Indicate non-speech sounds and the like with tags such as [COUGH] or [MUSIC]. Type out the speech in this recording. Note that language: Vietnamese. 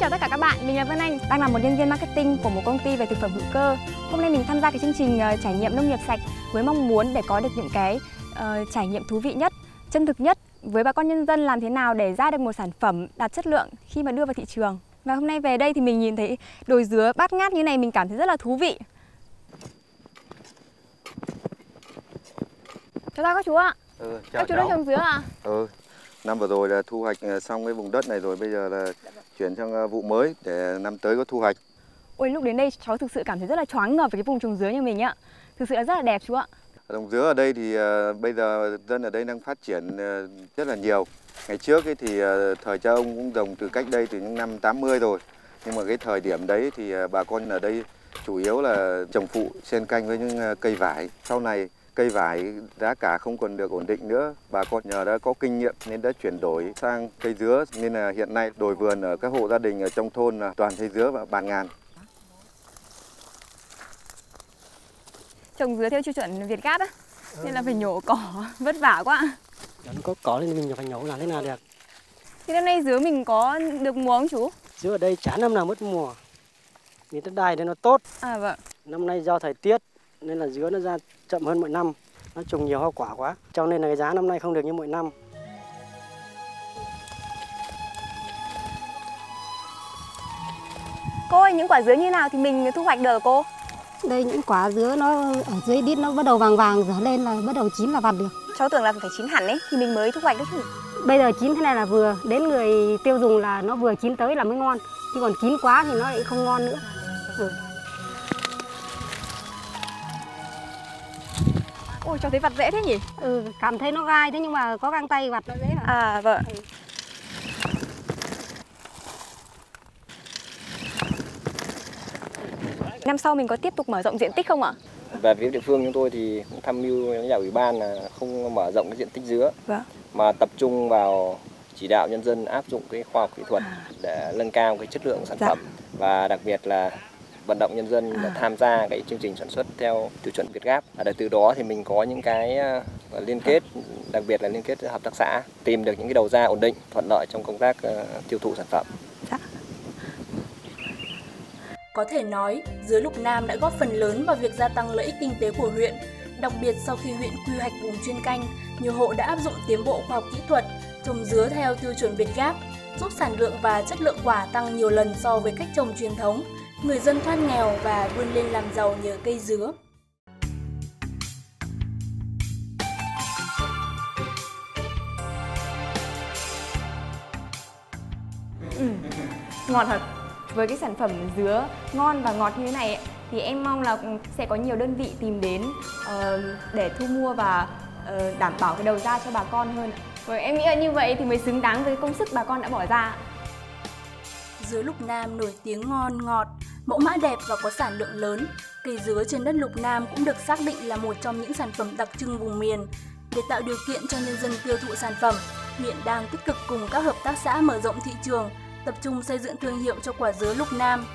chào tất cả các bạn, mình là Vân Anh, đang là một nhân viên marketing của một công ty về thực phẩm hữu cơ. Hôm nay mình tham gia cái chương trình uh, trải nghiệm nông nghiệp sạch với mong muốn để có được những cái uh, trải nghiệm thú vị nhất, chân thực nhất với bà con nhân dân làm thế nào để ra được một sản phẩm đạt chất lượng khi mà đưa vào thị trường. Và hôm nay về đây thì mình nhìn thấy đồi dứa bát ngát như này mình cảm thấy rất là thú vị. Chào chào các chú ạ. Ừ, chào các chú đang trồng dứa à? Ừ, năm vừa rồi là thu hoạch ờ, xong cái vùng đất này rồi, bây giờ là chuyển sang ờ, vụ mới để năm tới có thu hoạch. Ôi lúc đến đây cháu thực sự cảm thấy rất là choáng ngợp về cái vùng trồng dứa như mình ạ. Thực sự là rất là đẹp chú ạ. Trồng dứa ở đây thì uh, bây giờ dân ở đây đang phát triển uh, rất là nhiều. Ngày trước ấy thì thời cha ông cũng trồng từ cách đây từ những năm 80 rồi. Nhưng mà cái thời điểm đấy thì bà con ở đây chủ yếu là trồng phụ xen canh với những cây vải. Sau này cây vải giá cả không còn được ổn định nữa. Bà con nhờ đã có kinh nghiệm nên đã chuyển đổi sang cây dứa nên là hiện nay đồi vườn ở các hộ gia đình ở trong thôn là toàn cây dứa và bạt ngàn. Trồng dứa theo tiêu chuẩn Việt Gáp á. Nên là phải nhổ cỏ, [LAUGHS] vất vả quá. Nó có cỏ nên mình phải nhổ làm thế nào được. Thì năm nay dứa mình có được mùa không chú? Dứa ở đây chả năm nào mất mùa. Vì đất đai đây nó tốt. À vâng. Năm nay do thời tiết nên là dứa nó ra chậm hơn mọi năm. Nó trồng nhiều hoa quả quá. Cho nên là cái giá năm nay không được như mọi năm. Cô ơi, những quả dứa như nào thì mình thu hoạch được cô? Đây những quả dứa nó ở dưới đít nó bắt đầu vàng vàng rửa lên là bắt đầu chín là vặt được. Cháu tưởng là phải chín hẳn ấy thì mình mới thu hoạch được chứ. Bây giờ chín thế này là vừa, đến người tiêu dùng là nó vừa chín tới là mới ngon. Chứ còn chín quá thì nó lại không ngon nữa. Ừ. Ôi cháu thấy vặt dễ thế nhỉ? ừ, cảm thấy nó gai thế nhưng mà có găng tay vặt nó dễ hả? À vâng. Năm sau mình có tiếp tục mở rộng diện tích không ạ? Về phía địa phương chúng tôi thì cũng tham mưu lãnh đạo ủy ban là không mở rộng cái diện tích dứa Vâng. mà tập trung vào chỉ đạo nhân dân áp dụng cái khoa học kỹ thuật để nâng cao cái chất lượng sản Dạ. phẩm và đặc biệt là vận động nhân dân là tham gia cái chương trình sản xuất theo tiêu chuẩn Việt Gáp. Và để từ đó thì mình có những cái ờ, liên kết, đặc biệt là liên kết hợp tác xã, tìm được những cái đầu ra ổn định, thuận lợi trong công tác tiêu thụ sản phẩm. Có thể nói, dứa lục nam đã góp phần lớn vào việc gia tăng lợi ích kinh tế của huyện. Đặc biệt sau khi huyện quy hoạch vùng chuyên canh, nhiều hộ đã áp dụng tiến bộ khoa học kỹ thuật, trồng dứa theo tiêu chuẩn Việt Gáp, giúp sản lượng và chất lượng quả tăng nhiều lần so với cách trồng truyền thống. Người dân thoát nghèo và vươn lên làm giàu nhờ cây dứa. Ngọt thật. Với cái sản phẩm dứa ngon và ngọt như thế này ấy, thì em mong là sẽ có nhiều đơn vị tìm đến ờ, để thu mua và ờ, đảm bảo cái đầu ra cho bà con hơn. Và em nghĩ là như vậy thì mới xứng đáng với công sức bà con đã bỏ ra. Dứa lục nam nổi tiếng ngon, ngọt, mẫu mã đẹp và có sản lượng lớn. Cây dứa trên đất lục nam cũng được xác định là một trong những sản phẩm đặc trưng vùng miền. Để tạo điều kiện cho nhân dân tiêu thụ sản phẩm, huyện đang tích cực cùng các hợp tác xã mở rộng thị trường, tập trung xây dựng thương hiệu cho quả dứa lục nam.